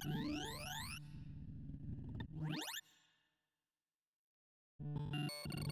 Thank you.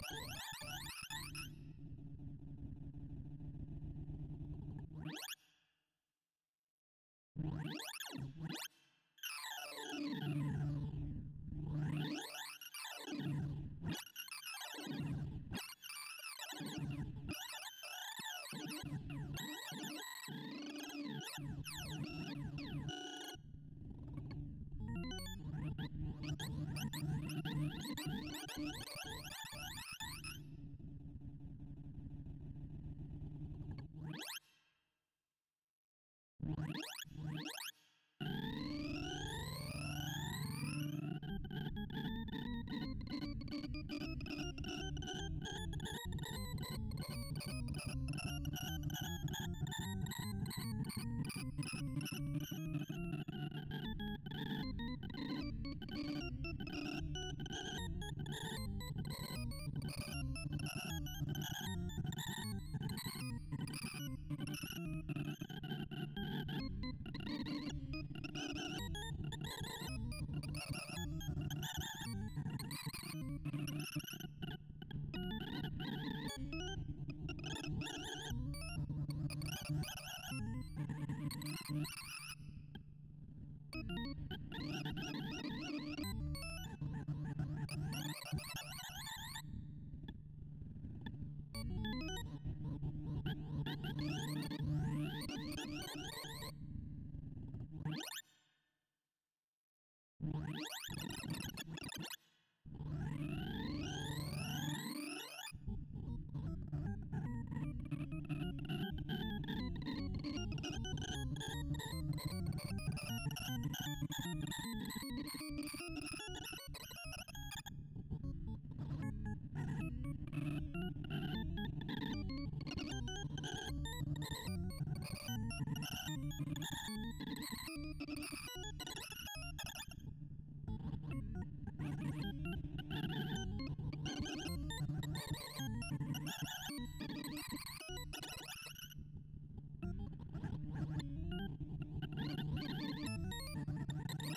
Thank you.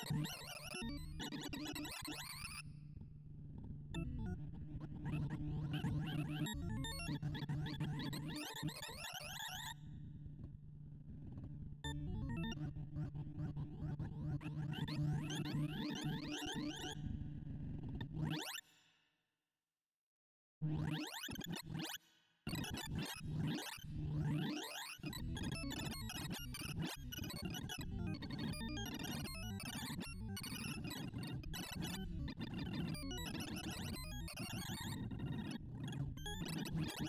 Thank you. you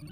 you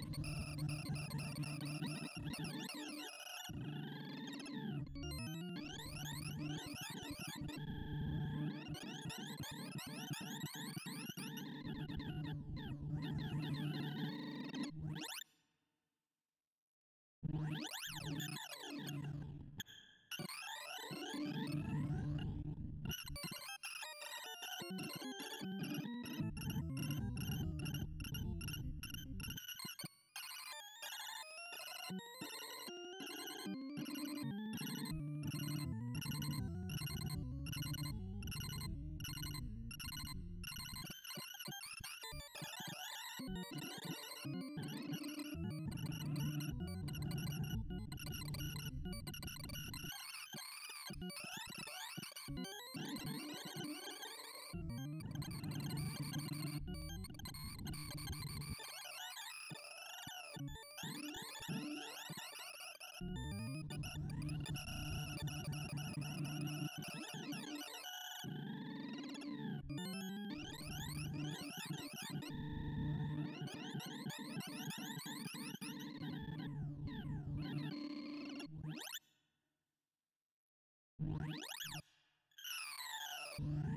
What?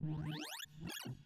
What?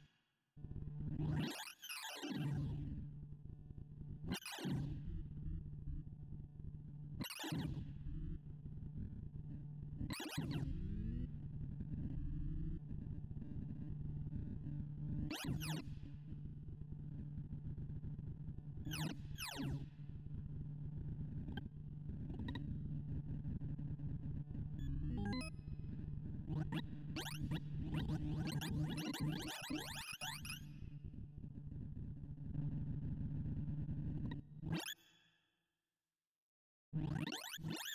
you